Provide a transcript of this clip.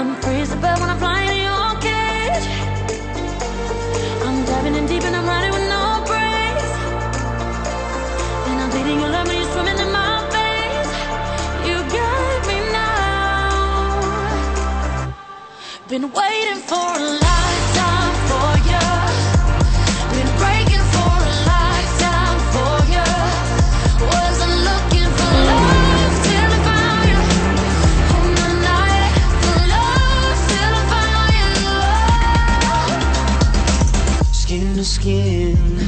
I'm freezing but when I'm flying in your cage. I'm diving in deep and I'm riding with no brakes. And I'm bleeding your love when you're swimming in my face. You got me now. Been waiting for a life. Skin